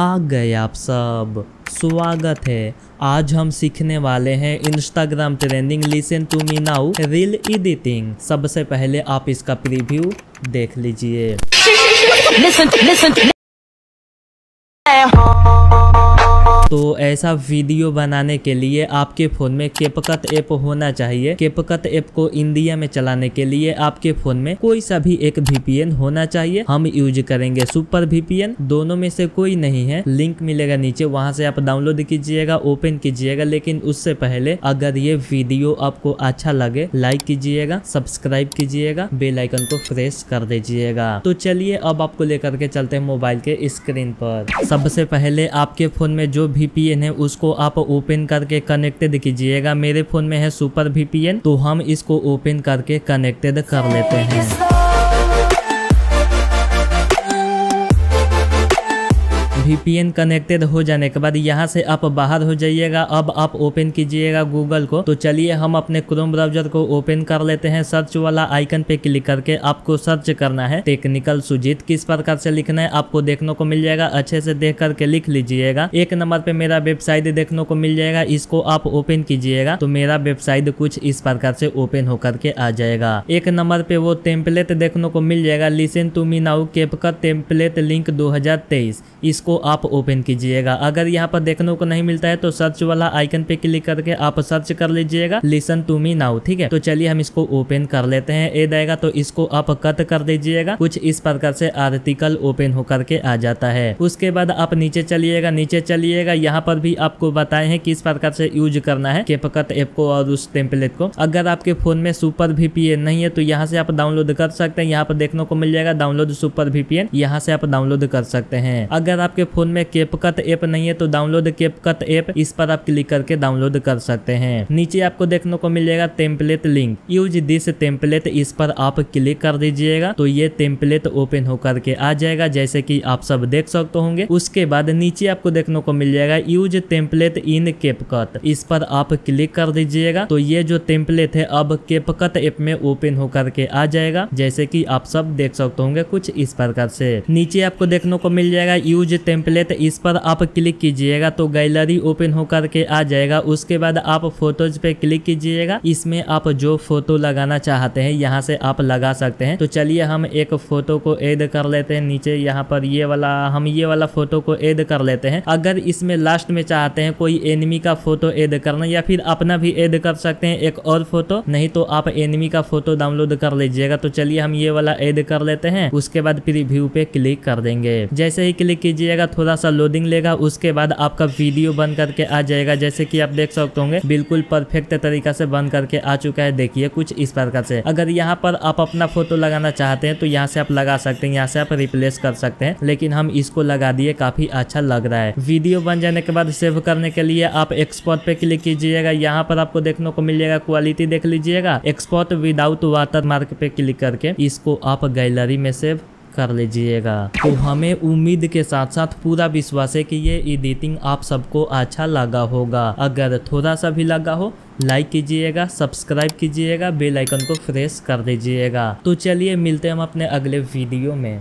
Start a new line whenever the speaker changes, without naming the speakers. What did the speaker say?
आ गए आप सब। स्वागत है। आज हम सीखने वाले हैं Instagram trending listen to me now reel editing सबसे पहले आप इसका प्रीव्यू देख लीजिए. तो ऐसा वीडियो बनाने के लिए आपके फ़ोन में केपकट ऐप होना चाहिए। केपकट ऐप को इंडिया में चलाने के लिए आपके फ़ोन में कोई सा भी एक वीपीएन होना चाहिए। हम यूज़ करेंगे सुपर वीपीएन दोनों में से कोई नहीं है। लिंक मिलेगा नीचे, वहाँ से आप डाउनलोड कीजिएगा, ओपन कीजिएगा। लेकिन उससे पहले अगर ये वीडियो आपको अच्छा लगे, लाइक कीजिएगा, सब्सक्राइब कीजिएगा, बेल आइकन को प्रेस कर दीजिएगा। तो चलिए, अब आपको लेकर के चलते हैं मोबाइल के स्क्रीन पर। सबसे पहले आपके फ़ोन में जो वीपीएन है, उसको आप ओपन करके कनेक्टेड कीजिएगा। मेरे फ़ोन में है सुपर वीपीएन तो हम इसको ओपन करके कनेक्टेड कर लेते हैं। VPN कनेक्टेड हो जाने के बाद यहाँ से आप बाहर हो जाइएगा। अब आप ओपन कीजिएगा गूगल को। तो चलिए हम अपने क्रोम ब्राउज़र को ओपन कर लेते हैं। सर्च वाला आइकन पे क्लिक करके आपको सर्च करना है। टेक्निकल सुजीत किस प्रकार से लिखना है आपको देखने को मिल जाएगा। अच्छे से देख करके लिख लीजिएगा। एक नंबर पे मेरा वेबसाइट देखने को मिल जाएगा। इसको आप ओपन कीजिएगा। तो मेरा वेबसाइट कुछ इस प्रकार से ओपन होकर के आ जाएगा। एक नंबर पे वो टेम्पलेट देखने को मिल जाएगा। Listen to me now CapCut template link 2023 इसको आप ओपन कीजिएगा। अगर यहाँ पर देखने को नहीं मिलता है तो सर्च वाला आइकन पे क्लिक करके आप सर्च कर लीजिएगा। लिसन टू मी नाउ ठीक है? तो चलिए हम इसको ओपन कर लेते हैं। ए आएगा तो इसको आप कट कर दीजिएगा। कुछ इस प्रकार से आर्टिकल ओपन होकर के आ जाता है। उसके बाद आप नीचे चलिएगा नीचे चलिएगा। यहाँ पर भी आपको बताए हैं किस प्रकार से यूज़ करना है केपकट ऐप को और उस टेम्पलेट को। अगर आपके फ़ोन में सुपर वीपीएन नहीं है तो यहाँ से आप डाउनलोड कर सकते हैं। यहाँ पर देखने को मिल जाएगा डाउनलोड सुपर वीपीएन यहाँ से आप डाउनलोड कर सकते हैं। अगर आपके फ़ोन में केपकट ऐप नहीं है तो डाउनलोड केपकट ऐप इस पर आप क्लिक करके डाउनलोड कर सकते हैं। नीचे आपको देखने को मिल जाएगा template link use this template इस पर आप क्लिक कर दीजिएगा तो ये टेम्पलेट ओपन होकर के आ जाएगा, जैसे कि आप सब देख सकते होंगे। उसके बाद नीचे आपको देखने को मिल जाएगा यूज़ टेम्पलेट इन केपकट इस पर आप क्लिक कर दीजिएगा तो ये जो टेम्पलेट है अब केपकट ऐप में ओपन होकर के आ जाएगा, जैसे कि आप सब देख सकते होंगे कुछ इस प्रकार से। नीचे आपको देखने को मिल जाएगा यूज़ टेम्पलेट इस पर आप क्लिक कीजिएगा तो गैलरी ओपन होकर के आ जाएगा। उसके बाद आप फ़ोटोज़ पे क्लिक कीजिएगा। इसमें आप जो फ़ोटो लगाना चाहते हैं, यहाँ से आप लगा सकते हैं। तो चलिए हम एक फ़ोटो को ऐड कर लेते हैं। नीचे यहाँ पर ये वाला, हम ये वाला फ़ोटो को ऐड कर लेते हैं। अगर इसमें लास्ट में चाहते हैं कोई एनिमी का फ़ोटो ऐड करना या फिर अपना भी ऐड कर सकते हैं एक और फ़ोटो नहीं तो आप एनिमी का फ़ोटो डाउनलोड कर लीजिएगा। तो चलिए हम ये वाला ऐड कर लेते हैं। उसके बाद प्रीव्यू पे क्लिक कर देंगे। जैसे ही क्लिक कीजिएगा थोड़ा सा लोडिंग लेगा, उसके बाद आपका वीडियो बन करके आ जाएगा। जैसे कि आप देख सकते होंगे, बिल्कुल परफेक्ट तरीका से बन करके आ चुका है। देखिए, कुछ इस प्रकार से। अगर यहाँ पर आप अपना फ़ोटो लगाना चाहते हैं तो यहाँ से आप लगा सकते हैं, यहाँ से आप रिप्लेस कर सकते हैं। लेकिन हम इसको लगा दिए, काफ़ी अच्छा लग रहा है। वीडियो बन जाने के बाद सेव करने के लिए आप एक्सपोर्ट पे क्लिक कीजिएगा। यहाँ पर आपको देखने को मिल जाएगा क्वालिटी देख लीजिएगा। एक्सपोर्ट विदाउट वाटर मार्क पे क्लिक करके इसको आप गैलरी में सेव कर लीजिएगा। तो हमें उम्मीद के साथ साथ पूरा विश्वास है कि ये एडिटिंग आप सबको अच्छा लगा होगा। अगर थोड़ा सा भी लगा हो लाइक कीजिएगा सब्सक्राइब कीजिएगा बेल आइकन को प्रेस कर दीजिएगा। तो चलिए मिलते हैं हम अपने अगले वीडियो में।